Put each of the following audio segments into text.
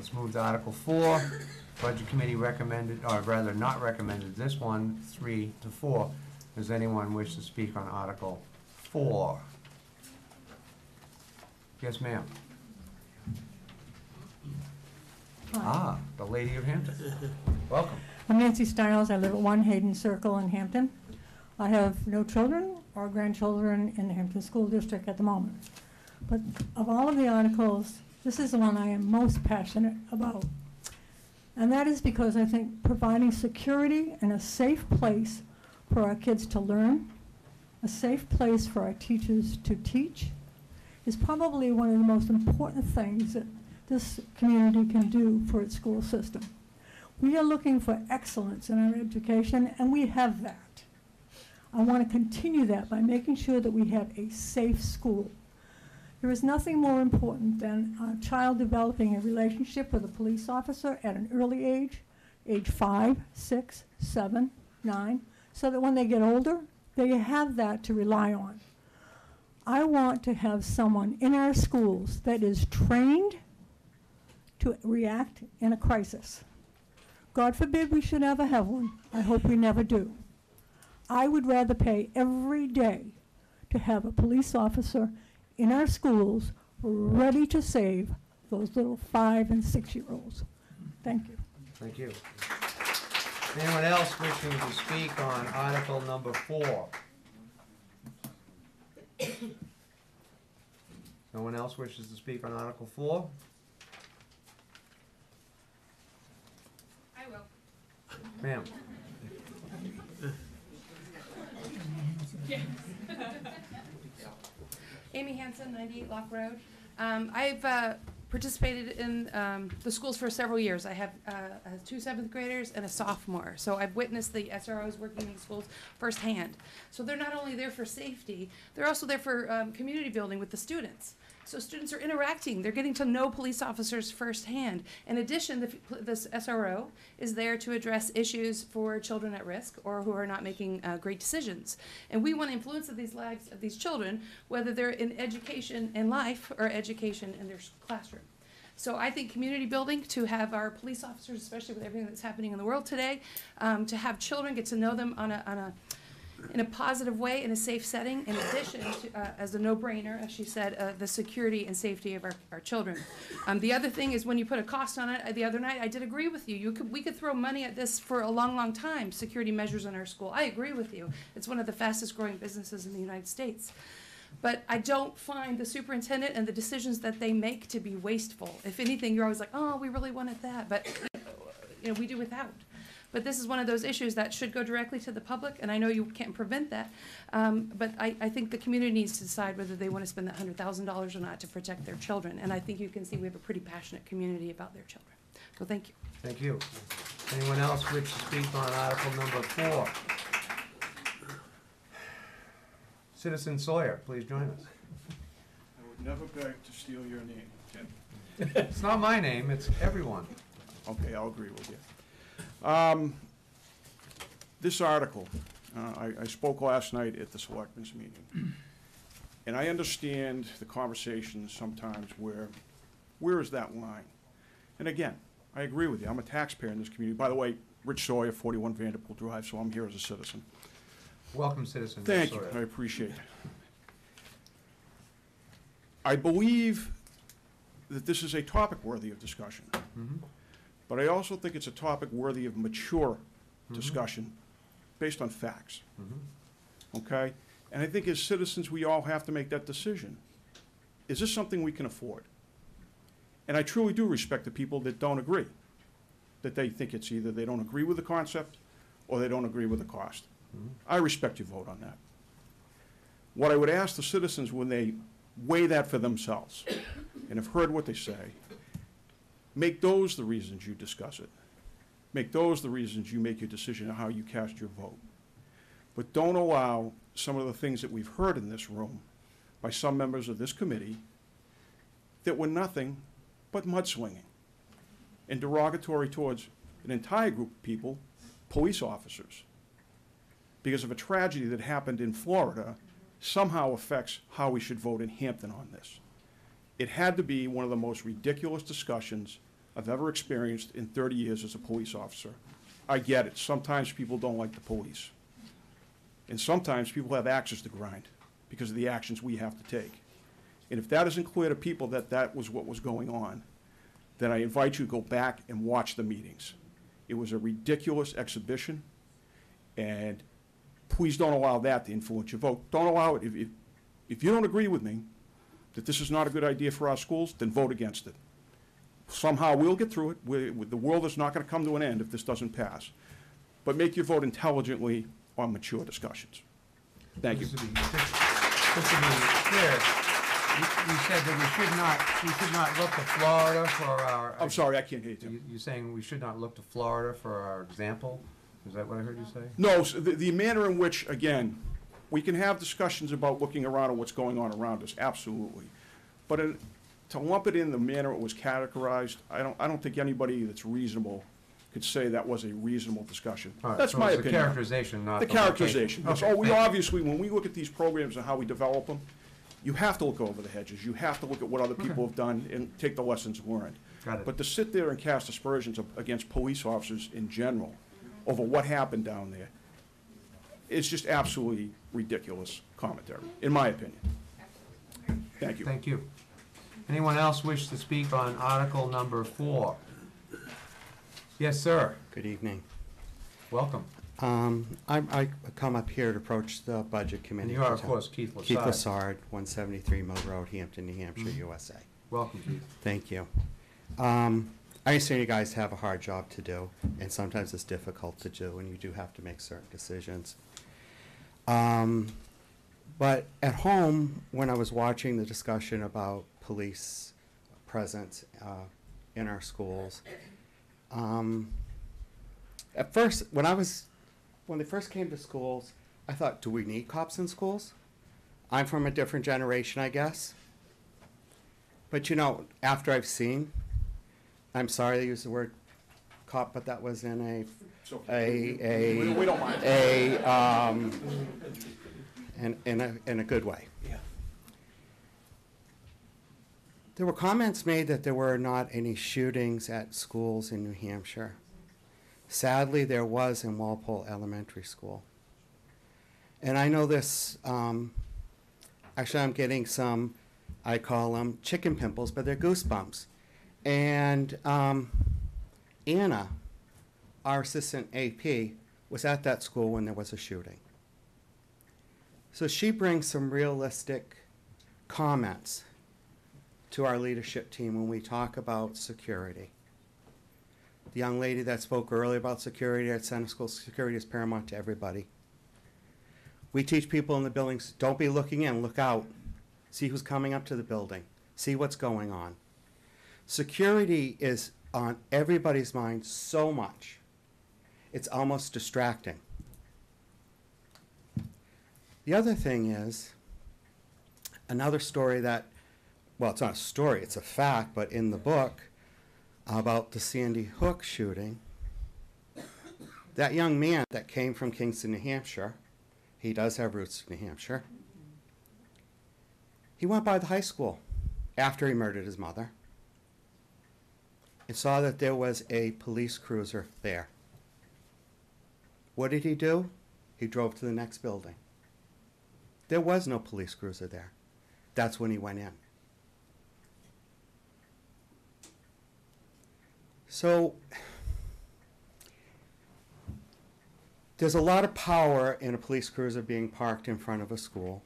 Let's move to Article Four. Budget Committee recommended, or rather not recommended this one, three to four. Does anyone wish to speak on Article Four? Yes, ma'am. Ah, the Lady of Hampton. Welcome. I'm Nancy Stiles. I live at One Hayden Circle in Hampton. I have no children or grandchildren in the Hampton School District at the moment. But of all of the articles, this is the one I am most passionate about. And that is because I think providing security and a safe place for our kids to learn, a safe place for our teachers to teach, is probably one of the most important things that this community can do for its school system. We are looking for excellence in our education, and we have that. I want to continue that by making sure that we have a safe school. There is nothing more important than a child developing a relationship with a police officer at an early age, age five, six, seven, nine, so that when they get older, they have that to rely on. I want to have someone in our schools that is trained to react in a crisis. God forbid we should ever have one. I hope we never do. I would rather pay every day to have a police officer in our schools ready to save those little five and six-year-olds. Thank you. Thank you. Anyone else wishing to speak on Article number four? No one else wishes to speak on Article four? I will. Ma'am? Amy Hanson, 98 Locke Road. Um, I've uh, participated in um, the schools for several years. I have uh, two seventh graders and a sophomore. So I've witnessed the SROs working in schools firsthand. So they're not only there for safety, they're also there for um, community building with the students. So students are interacting, they're getting to know police officers firsthand. In addition, the, this SRO is there to address issues for children at risk or who are not making uh, great decisions. And we want to influence these lives of these children, whether they're in education in life or education in their classroom. So I think community building to have our police officers, especially with everything that's happening in the world today, um, to have children get to know them on a, on a in a positive way, in a safe setting, in addition to, uh, as a no-brainer, as she said, uh, the security and safety of our, our children. Um, the other thing is when you put a cost on it, uh, the other night, I did agree with you. You could, we could throw money at this for a long, long time, security measures in our school. I agree with you. It's one of the fastest-growing businesses in the United States. But I don't find the superintendent and the decisions that they make to be wasteful. If anything, you're always like, oh, we really wanted that, but, you know, we do without. But this is one of those issues that should go directly to the public, and I know you can't prevent that. Um, but I, I think the community needs to decide whether they want to spend that hundred thousand dollars or not to protect their children. And I think you can see we have a pretty passionate community about their children. So thank you. Thank you. Anyone else wish to speak on Article number four? Citizen Sawyer, please join us. I would never beg to steal your name, Ken. It's not my name, it's everyone. Okay, I'll agree with you. Um, This article, uh, I, I spoke last night at the selectmen's meeting. And I understand the conversations sometimes where, where is that line? And again, I agree with you, I'm a taxpayer in this community. By the way, Rich Sawyer, forty-one Vanderpool Drive, so I'm here as a citizen. Welcome, Citizen Thank you, I appreciate it. I believe that this is a topic worthy of discussion, Mhm. But I also think it's a topic worthy of mature Mhm. discussion based on facts, Mhm. okay? And I think as citizens, we all have to make that decision. Is this something we can afford? And I truly do respect the people that don't agree, that they think it's either they don't agree with the concept or they don't agree with the cost. Mhm. I respect your vote on that. What I would ask the citizens when they weigh that for themselves, and have heard what they say, make those the reasons you discuss it. Make those the reasons you make your decision on how you cast your vote. But don't allow some of the things that we've heard in this room by some members of this committee that were nothing but mudslinging and derogatory towards an entire group of people, police officers because of a tragedy that happened in Florida somehow affects how we should vote in Hampton on this. It had to be one of the most ridiculous discussions I've ever experienced in thirty years as a police officer. I get it, sometimes people don't like the police. And sometimes people have axes to grind because of the actions we have to take. And if that isn't clear to people that that was what was going on, then I invite you to go back and watch the meetings. It was a ridiculous exhibition, and please don't allow that to influence your vote. Don't allow it, if, if, if you don't agree with me that this is not a good idea for our schools, then vote against it. Somehow, we'll get through it. We, the world is not gonna come to an end if this doesn't pass. But make your vote intelligently on mature discussions. Thank you. Just to be, just just to be clear, you, you said that we should not, we should not look to Florida for our. I'm sorry, I can't hear you, Tim. You, you saying we should not look to Florida for our example? Is that what I heard you say? No, so the, the manner in which, again, we can have discussions about looking around at what's going on around us, absolutely. But in, to lump it in the manner it was categorized, I don't, I don't think anybody that's reasonable could say that was a reasonable discussion. All right, That's so my it's the opinion. characterization, not The the characterization. That's Okay, all, we thank you. obviously, when we look at these programs and how we develop them, you have to look over the hedges. You have to look at what other people have done and take the lessons learned. Got it. But to sit there and cast aspersions of- against police officers in general over what happened down there, it's just absolutely ridiculous commentary, in my opinion. Thank you. Thank you. Anyone else wish to speak on Article number four? Yes, sir. Good evening. Welcome. Um, I, I come up here to approach the Budget And Committee. you are, of course, Keith Keith Lassard. Lassard, one seventy-three Mill Road, Hampton, New Hampshire, Mhm. USA. Welcome, Keith. Thank you. Um, I understand you guys have a hard job to do, and sometimes it's difficult to do, and you do have to make certain decisions. Um, but at home, when I was watching the discussion about police presence, uh, in our schools, um, at first, when I was, when they first came to schools, I thought, do we need cops in schools? I'm from a different generation, I guess. But you know, after I've seen, I'm sorry to use the word cop, but that was in a, a, a, We don't mind. a, um, in, in a, in a good way. Yeah. There were comments made that there were not any shootings at schools in New Hampshire. Sadly, there was in Walpole Elementary School. And I know this, um, actually, I'm getting some, I call them chicken pimples, but they're goosebumps. And um, Anna, our assistant AP, was at that school when there was a shooting. So she brings some realistic comments to our leadership team when we talk about security. The young lady that spoke earlier about security at Center School, security is paramount to everybody. We teach people in the buildings, don't be looking in, look out. See who's coming up to the building. See what's going on. Security is on everybody's mind so much. It's almost distracting. The other thing is, another story that, well, it's not a story, it's a fact, but in the book about the Sandy Hook shooting, that young man that came from Kingston, New Hampshire, he does have roots in New Hampshire, he went by the high school after he murdered his mother and saw that there was a police cruiser there. What did he do? He drove to the next building. There was no police cruiser there. That's when he went in. So, there's a lot of power in a police cruiser being parked in front of a school.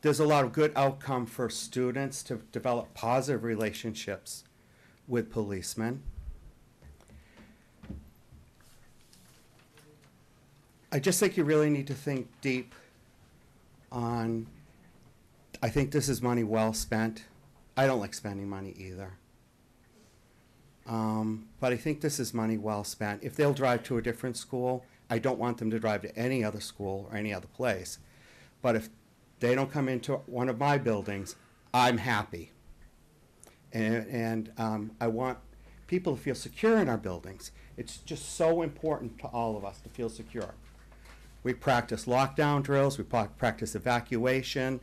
There's a lot of good outcome for students to develop positive relationships with policemen. I just think you really need to think deep on, I think this is money well spent. I don't like spending money either. Um, but I think this is money well spent. If they'll drive to a different school, I don't want them to drive to any other school or any other place. But if they don't come into one of my buildings, I'm happy. And, and um, I want people to feel secure in our buildings. It's just so important to all of us to feel secure. We practice lockdown drills, we pa- practice evacuation,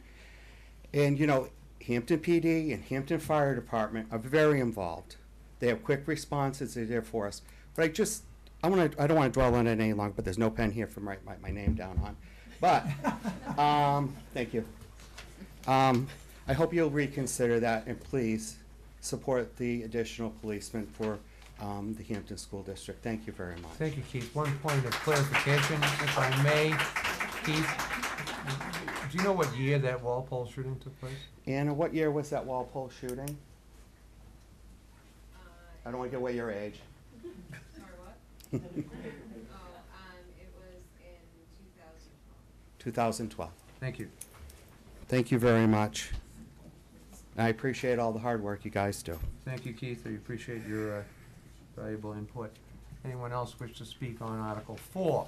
and you know, Hampton PD and Hampton Fire Department are very involved. They have quick responses, they're there for us. But I just, I wanna, I don't wanna dwell on it any longer, but there's no pen here for my, my, my name down on. But, um, thank you. Um, I hope you'll reconsider that and please support the additional policemen for, um, the Hampton School District. Thank you very much. Thank you, Keith. One point of clarification, if I may, Keith, do you know what year that Walpole shooting took place? Anna, what year was that Walpole shooting? I don't wanna give away your age. Sorry, what? Oh, um, it was in two thousand twelve. Two thousand twelve. Thank you. Thank you very much. I appreciate all the hard work you guys do. Thank you, Keith. I appreciate your uh, valuable input. Anyone else wish to speak on Article Four?